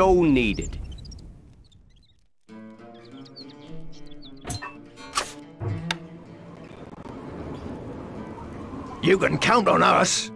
Stone needed. You can count on us.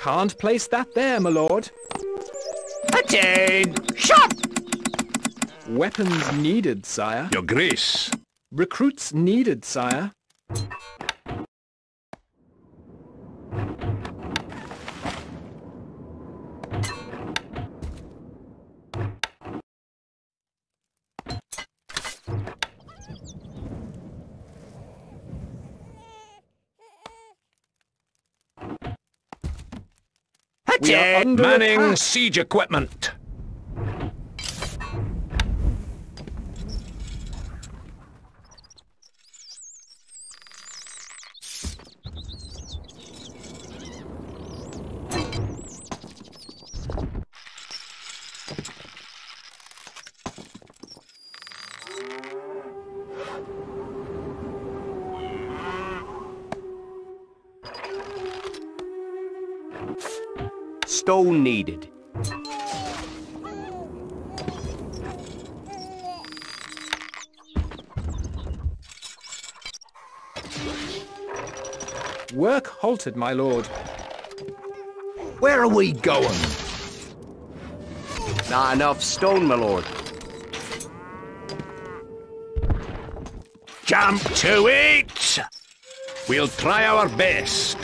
Can't place that there, my lord. Attain! Shot! Weapons needed, sire. Your grace. Recruits needed, sire. We are Attain! under Manning attack. siege equipment. Stone needed. Work halted, my lord. Where are we going? Not enough stone, my lord. Jump to it! We'll try our best.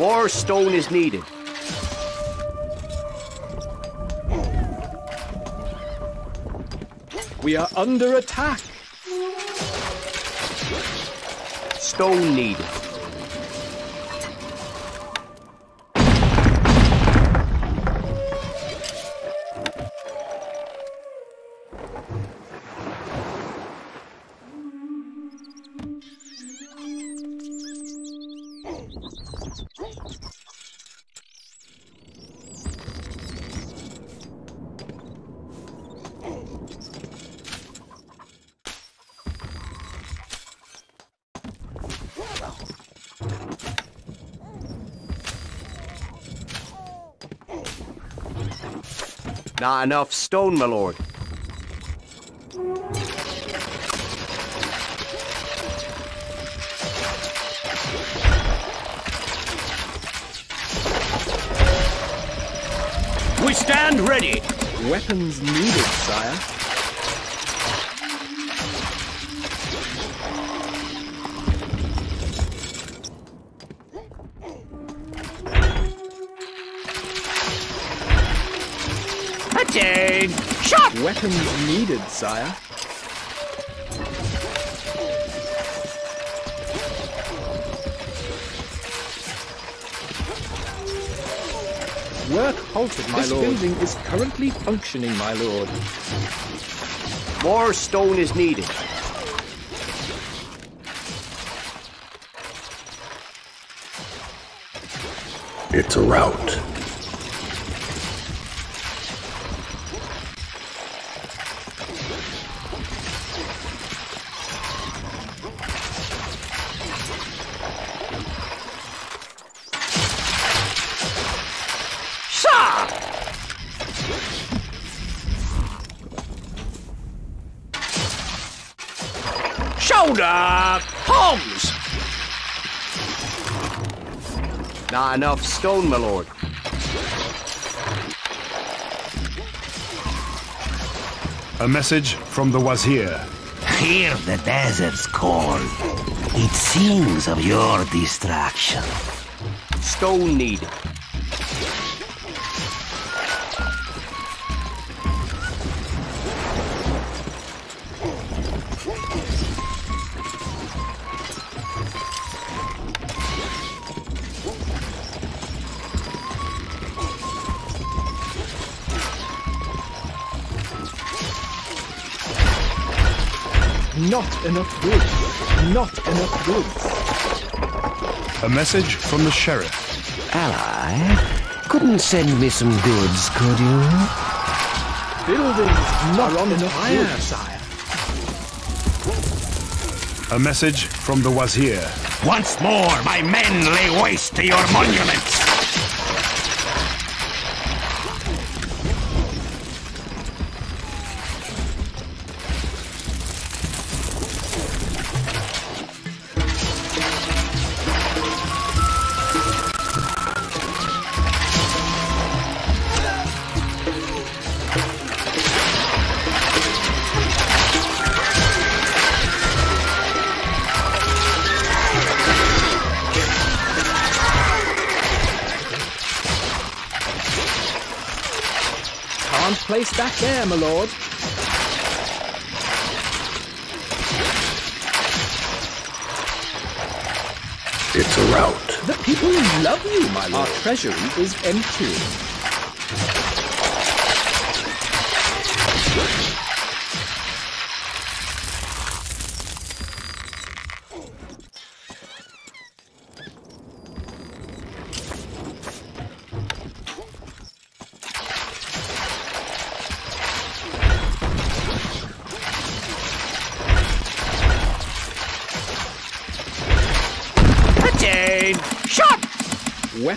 More stone is needed. We are under attack. Stone needed. Not enough stone, my lord. dude! Shot! Weapons needed, sire. Work halted, my this lord. This building is currently functioning, my lord. More stone is needed. It's a route. Shoulder! Palms! Not enough stone, my lord. A message from the Wazir. Hear the desert's call. It sings of your destruction. Stone needed. Not enough goods. Not enough goods. A message from the Sheriff. Ally, couldn't send me some goods, could you? Buildings not on fire, sire. A message from the Wazir. Once more, my men lay waste to your monuments! Our treasury is empty.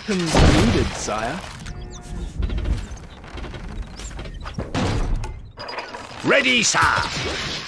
Weapons needed, sire. Ready, sir!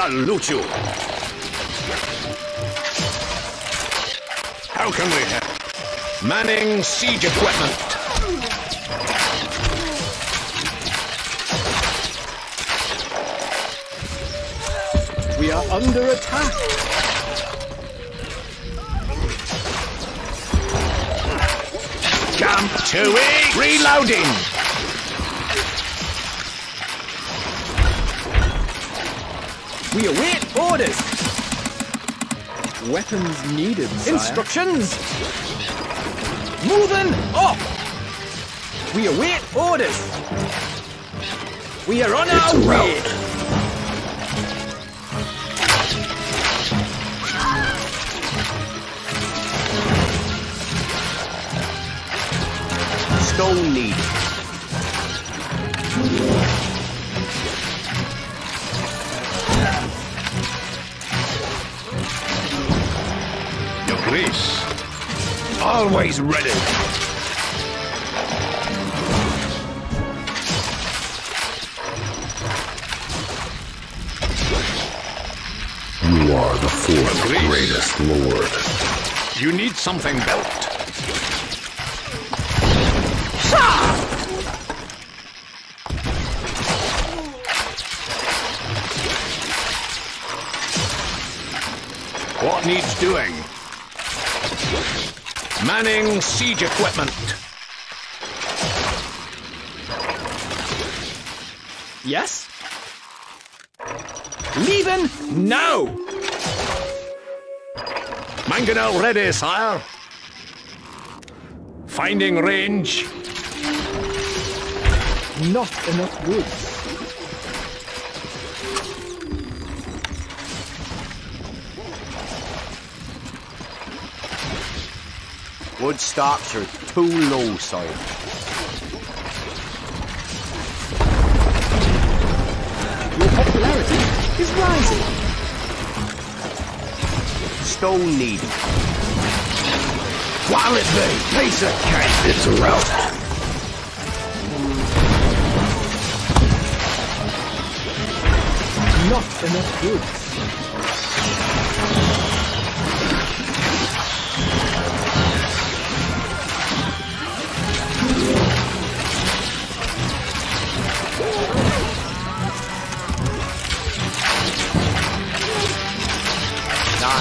Salute you. How can we help? Manning siege equipment. We are under attack. Jump to it. Reloading. We await orders. Weapons needed, sire. Instructions. Moving up. We await orders. We are on It's our a way. Stone needed. Always ready. You are the fourth Agreed. greatest lord. You need something built. What needs doing? Manning siege equipment. Yes? Leaving now! Mangonel ready, sire. Finding range. Not enough wood. Wood stocks are too low, sire. Your popularity is rising. Stone needed. What'll it be? Piece of cake. It's a route. Not enough wood.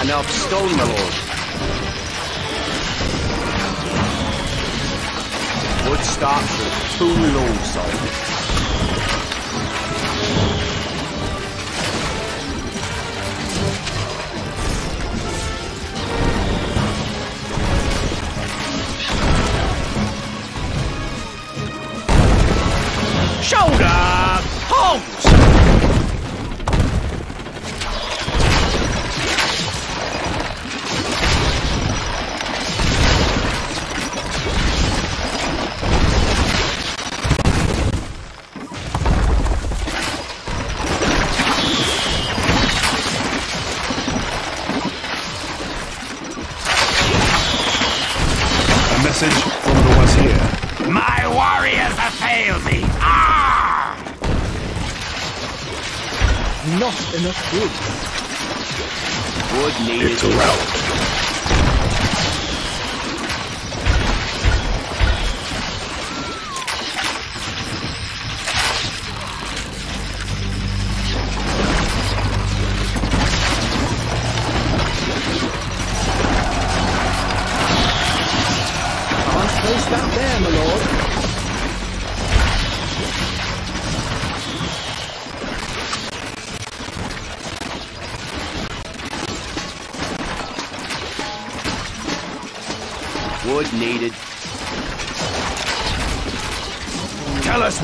Enough stone, my lord. Wood stocks are too low, sire.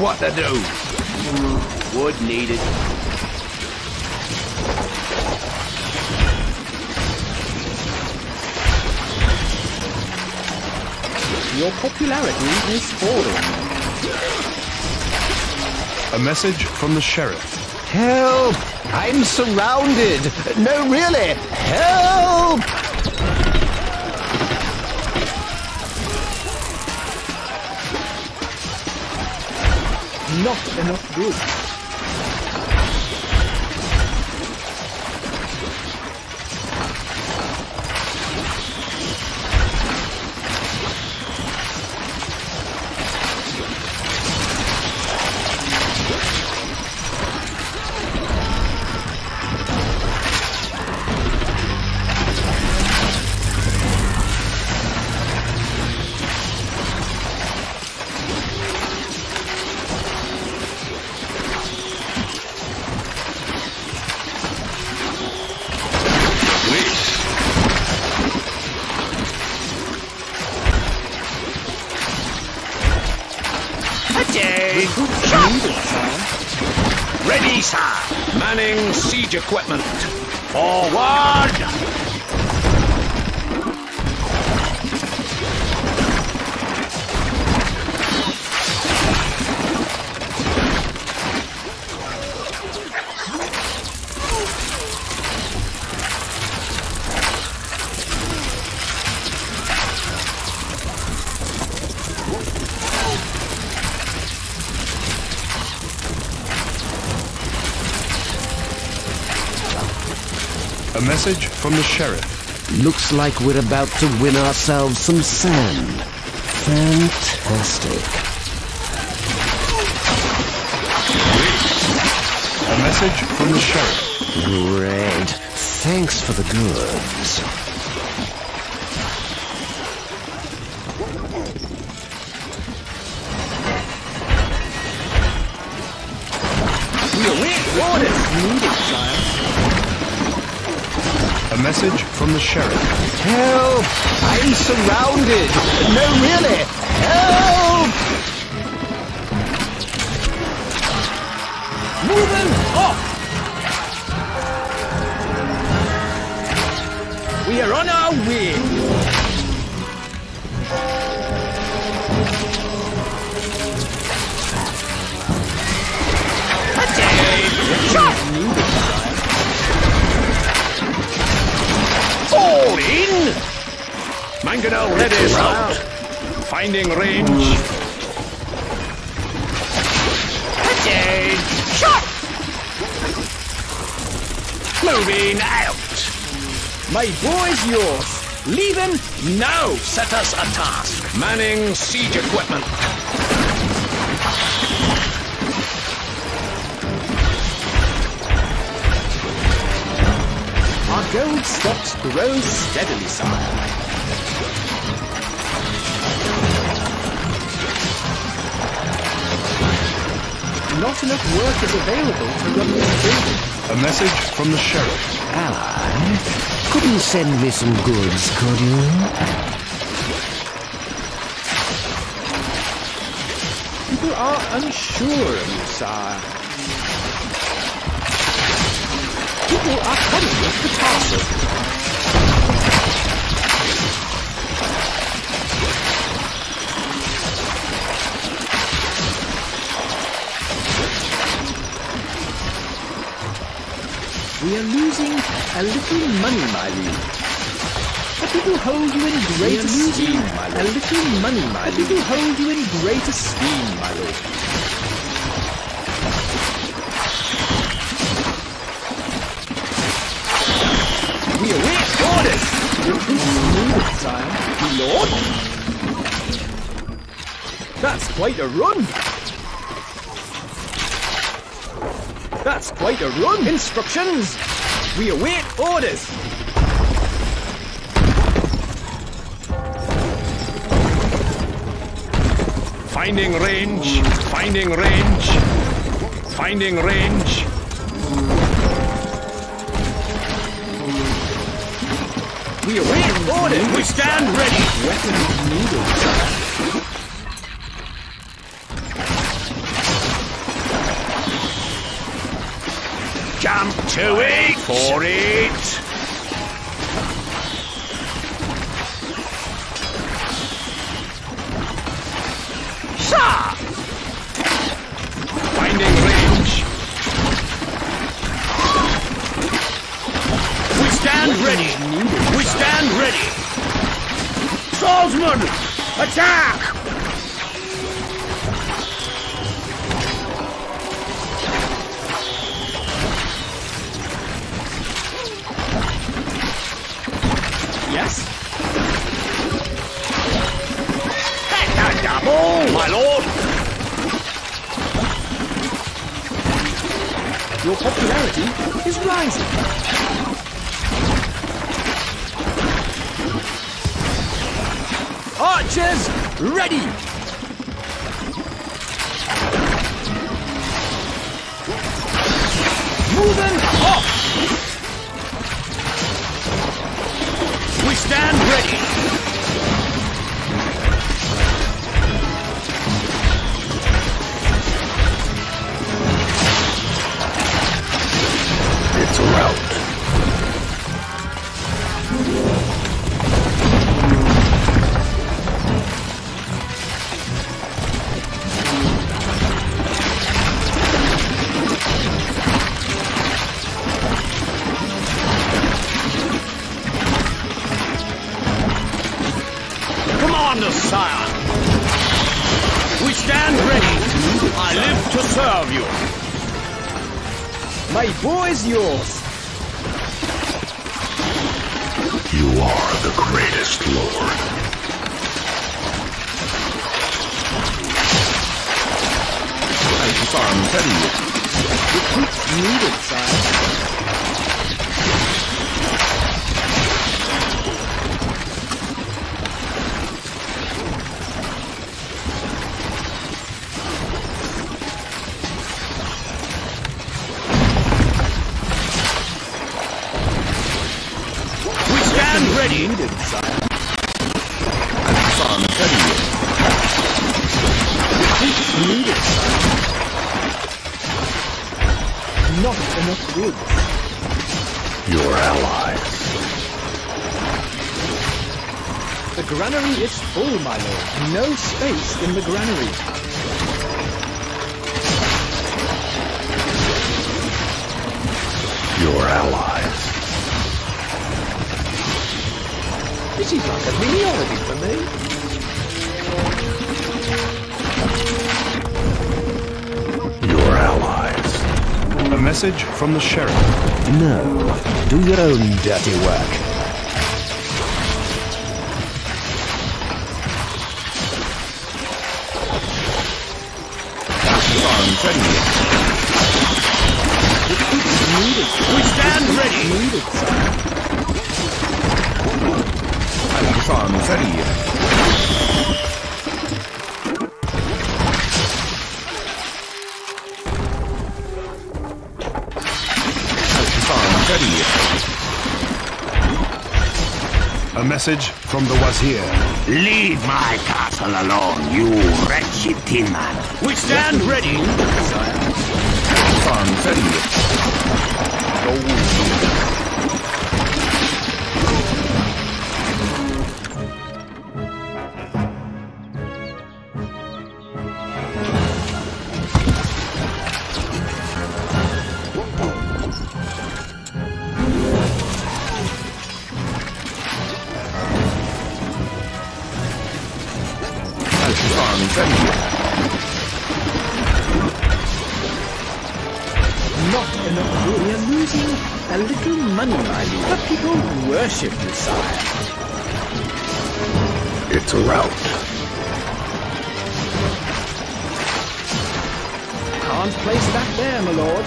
What to do. Wood needed. Your popularity is falling. A message from the sheriff. Help! I'm surrounded! No, really! Help! Not enough wood. Equipment. Message from the sheriff. Looks like we're about to win ourselves some sand. Fantastic. A message from the sheriff. Great. Thanks for the goods. Message from the sheriff. Help! I'm surrounded! No, really! Help! Now! Set us a task. Manning siege equipment. Our gold stocks grow steadily, sire. Not enough work is available to run this building. A message from the sheriff. Ally, couldn't send me some goods, could you? People are unsure of you, sire. People are coming with the We are losing a little money, my liege. But people hold you in great esteem, my lord. A little money, my lord. People hold you in great esteem, my lord. We await orders! Recruits sire. Lord? That's quite a run! That's quite a run! Instructions! We await orders! Finding range. Finding range. Finding range. We await orders! We stand ready. Weapons needed. To it. For it. Finding range. We stand ready. We stand ready. Swordsman! Attack! My lord! Your popularity is rising. Archers, ready! Yours. Stand ready! Not. I'm ready. study you. Not enough goods. Your allies. The granary is full, my lord. No space in the granary. your ally. This is like a mini holiday for me. Your allies. A message from the sheriff. No. Do your own dirty work. Faria. Faria. A message from the Wazir. Leave my castle alone, you wretched tin man. We stand ready, sire. Faria. My people worship you, sire. It's a rout. Can't place that there, my lord.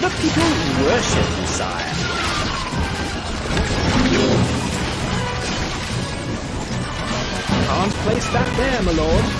The people worship you, sire. Can't place that there, my lord.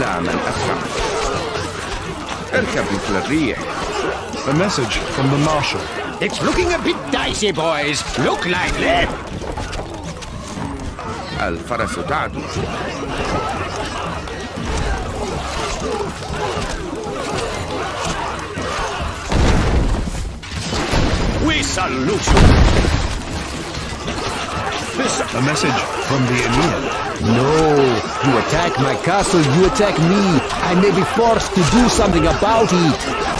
لا من أسرع اركب مثل الريح A message from the Marshal. It's looking a bit dicey, boys. Look lively. الفرس تعدو We salute you. This A message from the Emir. No, you attack my castle, you attack me. I may be forced to do something about it.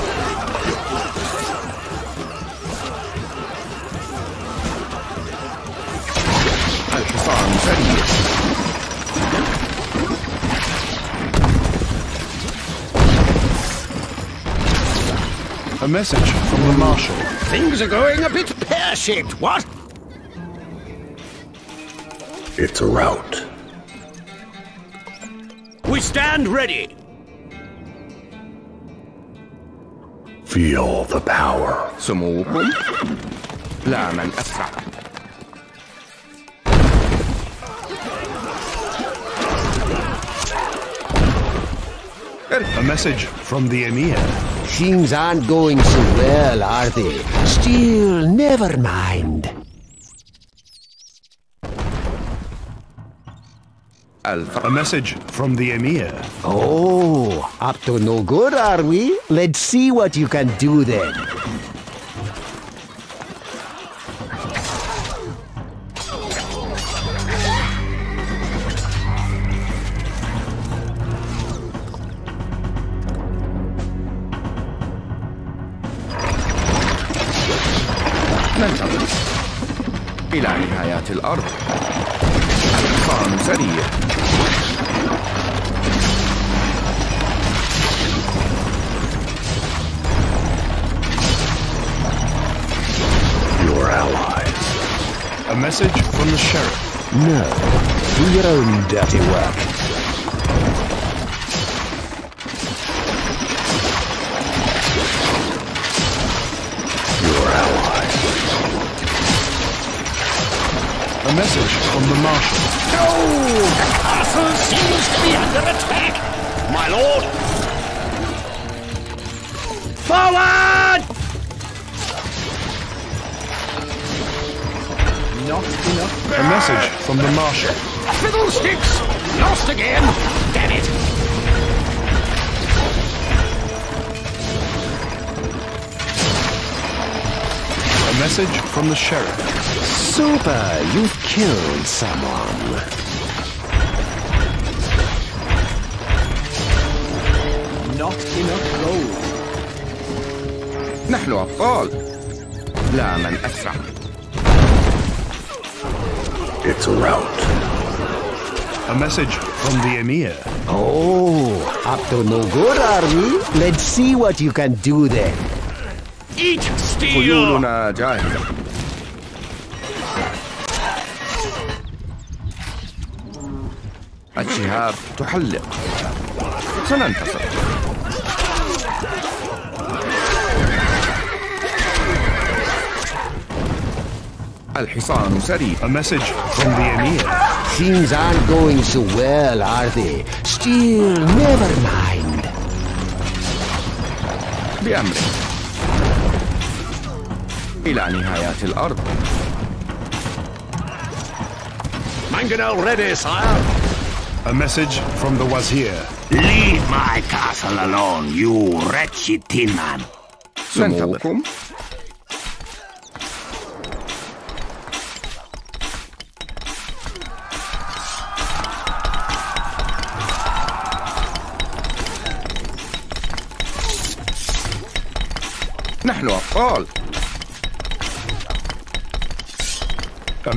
A message from the Marshal. Things are going a bit pear-shaped, what? It's a rout. We stand ready. Feel the power. سموكم لا من أسرع A message from the Emir. Things aren't going so well, are they? Still, never mind. Alpha. A message from the Emir. Oh, up to no good, are we? Let's see what you can do then. Seems to be under attack. My lord. Forward! Not enough. A message from the marshal. Fiddlesticks! Lost again! Damn it! A message from the sheriff. Super, you've killed someone. enough gold. نحن أبطال لا من أسرع It's a rout. A message from the emir. Oh, up to no good, are we? Let's see what you can do then. Eat steel! خيولنا جاهزة الشهاب تحلق سننتصر الحصان سريع. A message from the Emir. Things aren't going so well, are they? Still, never mind. بأمره. إلى نهاية الأرض. Mangonel ready, sire. A message from the Wazir. Leave my castle alone, you wretched tin man. سموكم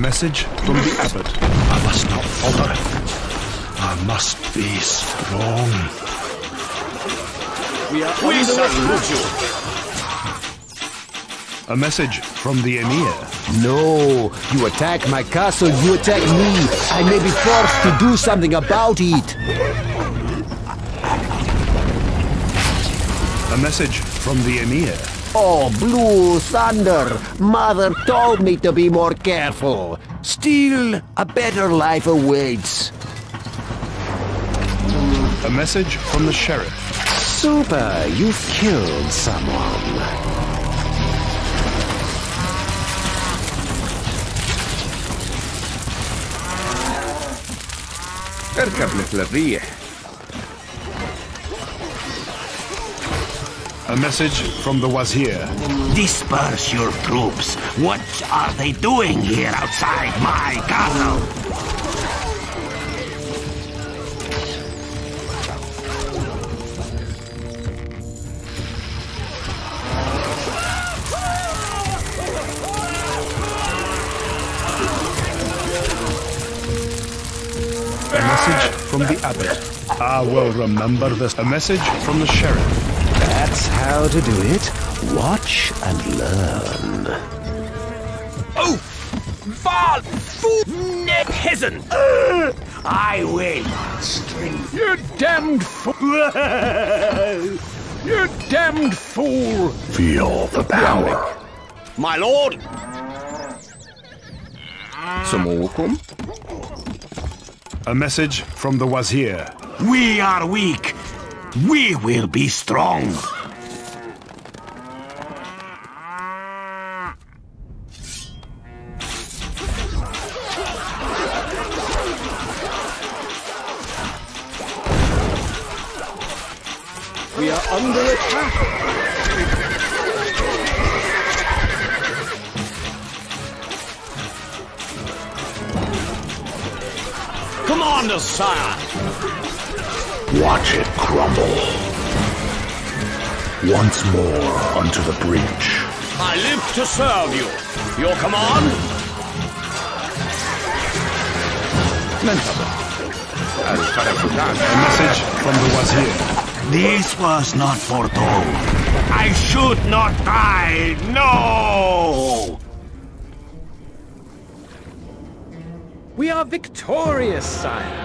message from the abbot. I must not falter. I must be strong. We are We under salute you. A message from the emir. No, you attack my castle, you attack me. I may be forced to do something about it. A message from the emir. Oh, Blue Thunder! Mother told me to be more careful. Still, a better life awaits. A message from the sheriff. Super, you've killed someone. اركب مثل الريح A message from the wazir. Disperse your troops. What are they doing here outside my castle? A message from the abbot. Ah, I will remember this. A message from the sheriff. That's how to do it. Watch and learn. Oh! Val! Net Hizen! I will, strength. You damned fool! you damned fool! Feel the power. My lord! Samorkum? A message from the Wazir. We are weak. We will be strong. We are under attack. Commander, sire! Watch it crumble. Once more onto the breach. I live to serve you. Your command? A message from the Wazir. This was not foretold. I should not die. No! We are victorious, sire.